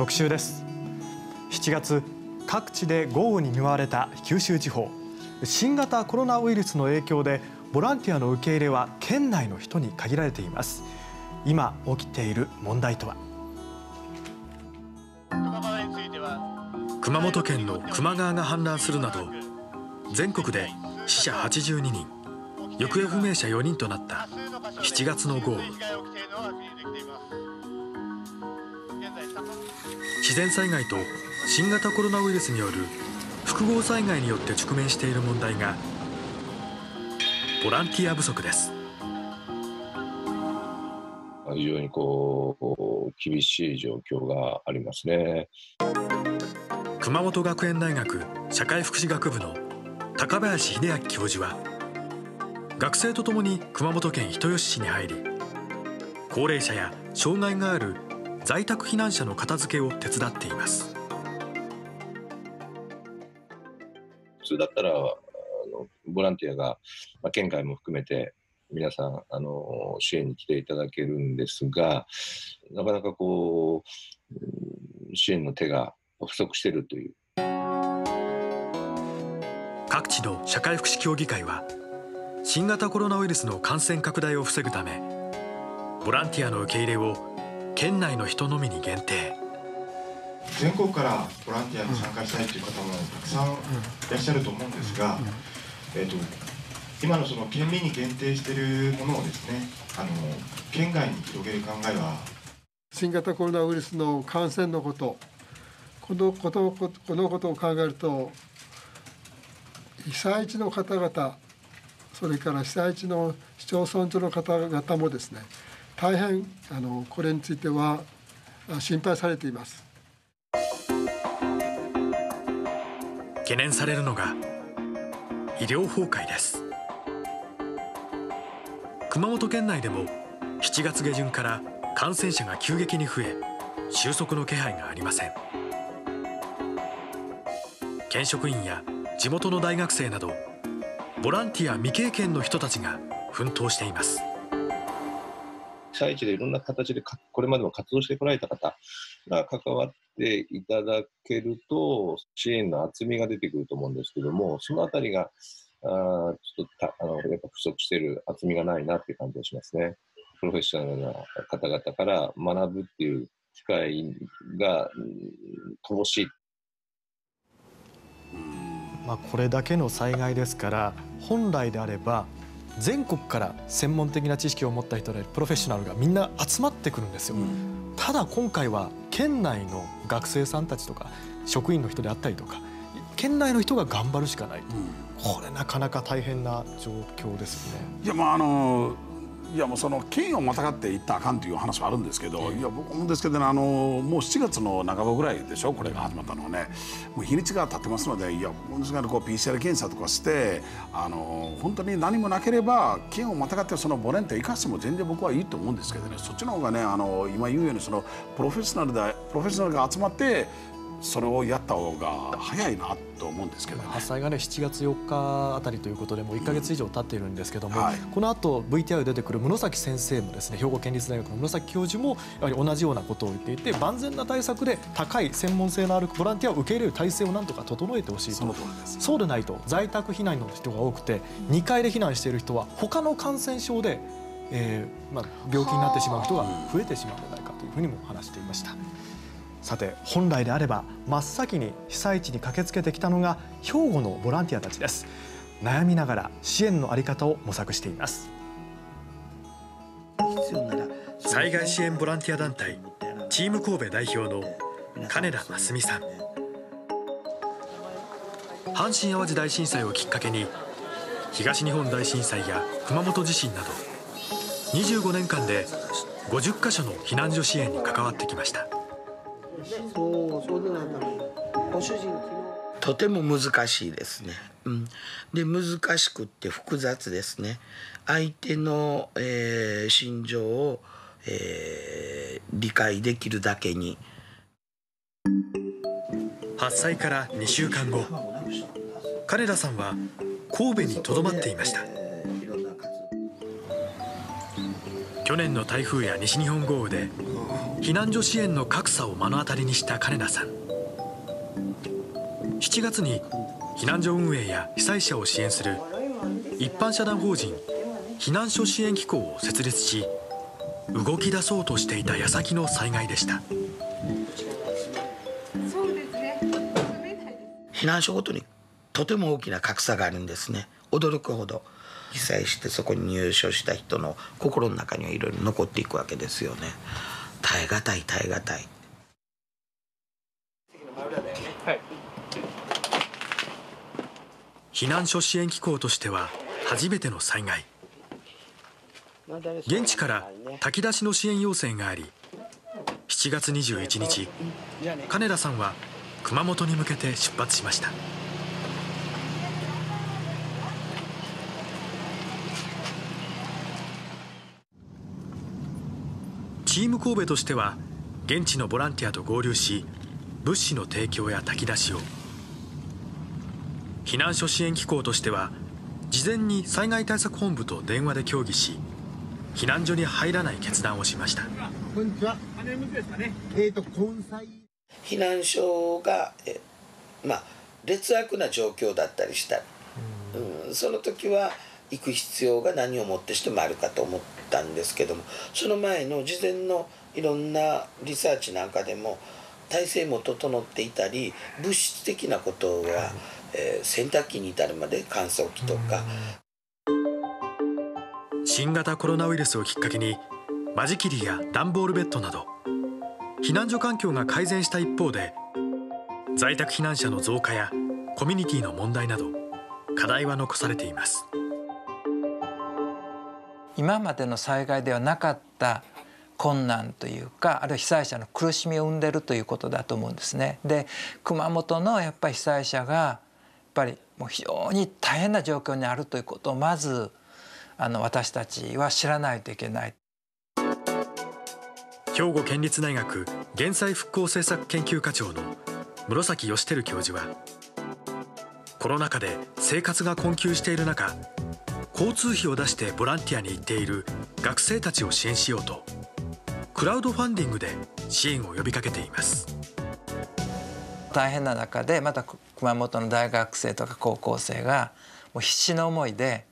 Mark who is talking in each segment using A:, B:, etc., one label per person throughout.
A: 特集です。7月各地で豪雨に見舞われた九州地方。新型コロナウイルスの影響でボランティアの受け入れは県内の人に限られています。今起きている問題とは？
B: 熊本県の球磨川が氾濫するなど全国で死者82人。行方不明者4人となった7月の豪雨。自然災害と新型コロナウイルスによる複合災害によって直面している問題がボランティア不足です。
C: 非常にこう厳しい状況がありますね。
B: 熊本学園大学社会福祉学部の高林秀明教授は学生とともに熊本県人吉市に入り高齢者や障害がある在宅避難者の片付けを手伝っています。
C: 普通だったらあのボランティアが、まあ、県外も含めて皆さんあの支援に来ていただけるんですがなかなかこう支援の手が不足しているという。
B: 各地の社会福祉協議会は新型コロナウイルスの感染拡大を防ぐためボランティアの受け入れを県内の人のみに限定。
D: 全国からボランティアに参加したいという方もたくさんいらっしゃると思うんですが、えーと、今のその県民に限定しているものをですねあの県外に広げる考えは。
E: 新型コロナウイルスの感染のこと。このことこのことを考えると被災地の方々それから被災地の市町村長の方々もですね大変あのこれについては心配されています。
B: 懸念されるのが医療崩壊です。熊本県内でも7月下旬から感染者が急激に増え収束の気配がありません。県職員や地元の大学生などボランティア未経験の人たちが奮闘しています。
C: 被災地でいろんな形でこれまでも活動してこられた方が関わっていただけると支援の厚みが出てくると思うんですけどもそのあたりがあちょっとたあのやっぱ不足している厚みがないなっていう感じがしますね。プロフェッショナルな方々から学ぶっていう機会が乏しい
A: まあ、これだけの災害ですから本来であれば全国から専門的な知識を持った人でプロフェッショナルがみんな集まってくるんですよ。うん、ただ今回は県内の学生さんたちとか職員の人であったりとか県内の人が頑張るしかない、うん、これなかなか大変な状況ですよね。
F: いやまああのいやもうその県をまたがって行ったらあかんという話はあるんですけど、いや僕もですけど、ね、あのもう7月の半ばぐらいでしょこれが始まったのはね。もう日にちが経ってますのでいやここう PCR 検査とかしてあの本当に何もなければ県をまたがってそのボランティア生かしても全然僕はいいと思うんですけどね。そっちの方がねあの今言うようにそのプロフェッショナルでプロフェッショナルが集まってそれをやった方が早いなと思うんですけど、ね、
A: 発災がね7月4日あたりということでもう1か月以上経っているんですけども、うんはい、この後 VTR 出てくる室崎先生もですね兵庫県立大学の室崎教授もやはり同じようなことを言っていて万全な対策で高い専門性のあるボランティアを受け入れる体制をなんとか整えてほしいと。そうでないと在宅避難の人が多くて2階で避難している人は他の感染症で、えーまあ、病気になってしまう人が増えてしまうんじゃないかというふうにも話していました。さて本来であれば真っ先に被災地に駆けつけてきたのが兵庫のボランティアたちです。悩みながら支援のあり方を模索しています。
B: 災害支援ボランティア団体チーム神戸代表の金田真澄さん。阪神・淡路大震災をきっかけに東日本大震災や熊本地震など25年間で50カ所の避難所支援に関わってきましたそうそうでなんだ
G: ご主人とても難しいですね。うん、で難しくって複雑ですね。相手の、えー、心情を、えー、理解できるだけに。
B: 発災から2週間後。金田さんは神戸にとどまっていました。去年の台風や西日本豪雨で避難所支援の格差を目の当たりにした金田さん。7月に避難所運営や被災者を支援する一般社団法人避難所支援機構を設立し動き出そうとしていた矢先の災害でした。
G: 避難所ごとにとても大きな格差があるんですね。驚くほど被災してそこに入所した人の心の中にはいろいろ残っていくわけですよね。耐え難い耐え難い。
B: 避難所支援機構としては初めての災害。現地から炊き出しの支援要請があり7月21日金田さんは熊本に向けて出発しました。チーム神戸としては現地のボランティアと合流し物資の提供や炊き出しを避難所支援機構としては事前に災害対策本部と電話で協議し避難所に入らない決断をしました。こんにちは
G: えーと避難所がえまあ劣悪な状況だったりした、うん、その時は行く必要が何をもってしてもあるかと思ったんですけどもその前の事前のいろんなリサーチなんかでも体制も整っていたり物質的なことは、えー、洗濯機に至るまで乾燥機とか。
B: 新型コロナウイルスをきっかけに間仕切りや段ボールベッドなど避難所環境が改善した一方で在宅避難者の増加やコミュニティの問題など課題は残されています
H: 今までの災害ではなかった困難というかあるいは被災者の苦しみを生んでるということだと思うんですね。で熊本のやっぱり被災者がやっぱりもう非常に大変な状況にあるということをまずあの私たちは知らないといけない。
B: 兵庫県立大学減災復興政策研究課長の室崎義輝教授はコロナ禍で生活が困窮している中交通費を出してボランティアに行っている学生たちを支援しようとクラウドファンディングで支援を呼びかけています。
H: 大変な中でまた熊本の大学生とか高校生がもう必死の思いで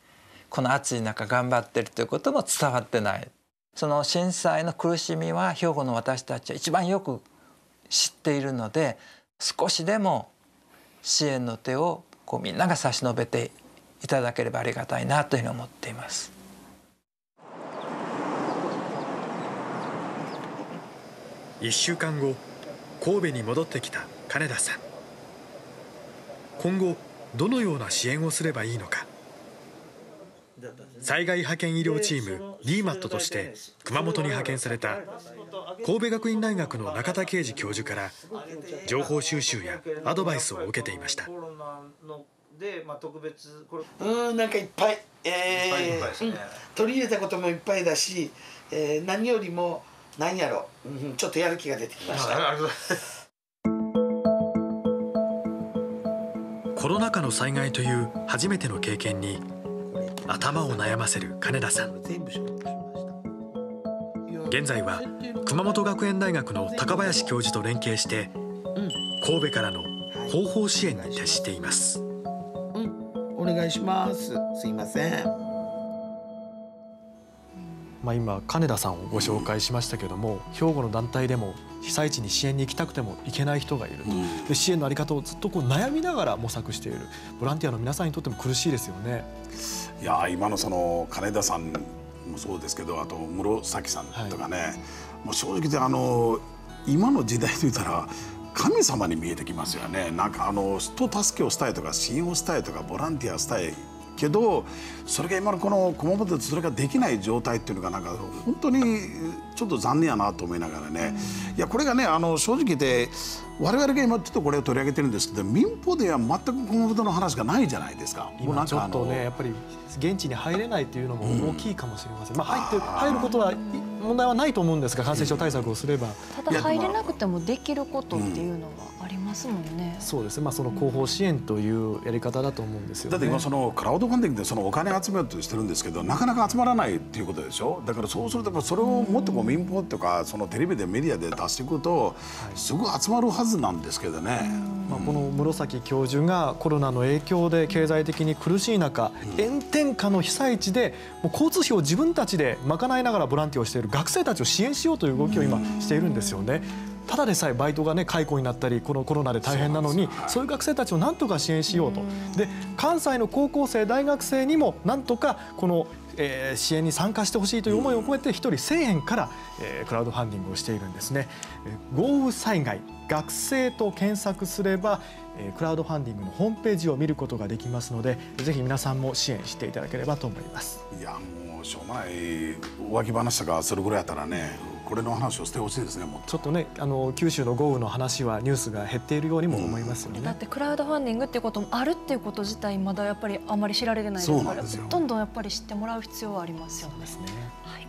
H: この暑い中頑張ってるということも伝わってない。その震災の苦しみは兵庫の私たちは一番よく知っているので少しでも支援の手をこうみんなが差し伸べていただければありがたいなというふうに思っています。
B: 1週間後神戸に戻ってきた金田さん。今後どのような支援をすればいいのか。災害派遣医療チーム DMAT として熊本に派遣された神戸学院大学の中田啓二教授から情報収集やアドバイスを受けていました。
G: うんなんかいっぱい、えー、ね、取り入れたこともいっぱいだし、えー、何よりも何やろ、うん、ちょっとやる気が出てきました。
B: コロナ禍の災害という初めての経験に頭を悩ませる金田さん。現在は熊本学園大学の高林教授と連携して神戸からの後方支援に徹しています、
G: 願いします。すいません。
A: まあ、今金田さんをご紹介しましたけども兵庫の団体でも被災地に支援に行きたくても行けない人がいるで支援の在り方をずっとこう悩みながら模索している。ボランティアの皆さんにとっても苦しいですよね。
F: いや今のその金田さんもそうですけどあと室崎さんとかね、はい、もう正直であの今の時代といったら神様に見えてきますよね。なんかあの人助けをしたいとか支援をしたいとかボランティアしたいけどそれが今のこの熊本でそれができない状態っていうのがなんか本当にちょっと残念やなと思いながらね、いやこれがねあの正直言って我々が今ちょっとこれを取り上げてるんですけど民放では全く熊本の話がないじゃないですか。
A: 今ちょっとねやっぱり現地に入れないというのも大きいかもしれません。まあ入って入ることは問題はないと思うんですが感染症対策をすれば。
I: ただ入れなくてもできることっていうのはありますもんね。
A: そうですね。まあその後方支援というやり方だと思うんですよ、ね、
F: だって今そのクラウドファンディングでそのお金集めようとしてるんですけどなかなか集まらないっていうことでしょ？だからそうするとそれをもっとこう民放とかそのテレビでメディアで出していくとすぐ集まるはずなんですけどね。
A: まあこの室崎教授がコロナの影響で経済的に苦しい中、炎天下の被災地でもう交通費を自分たちで賄いながらボランティアをしている学生たちを支援しようという動きを今しているんですよね。ただでさえバイトがね解雇になったりこのコロナで大変なのにそういう学生たちをなんとか支援しようとで関西の高校生大学生にもなんとかこのえー、支援に参加してほしいという思いを込めて1人1000円から、えー、クラウドファンディングをしているんですね。豪雨災害学生と検索すれば、えー、クラウドファンディングのホームページを見ることができますのでぜひ皆さんも支援していただければと思います。
F: いやもうしょうもない浮気話とかそれぐらいやったらねこれの話をしてほしいですね
A: ちょっとねあの九州の豪雨の話はニュースが減っているようにも思いますよね、うん、
I: だってクラウドファンディングっていうこともあるっていうこと自体まだやっぱりあまり知られてないですからどんどんやっぱり知ってもらう必要はありますよね。
F: そうですね。
I: はい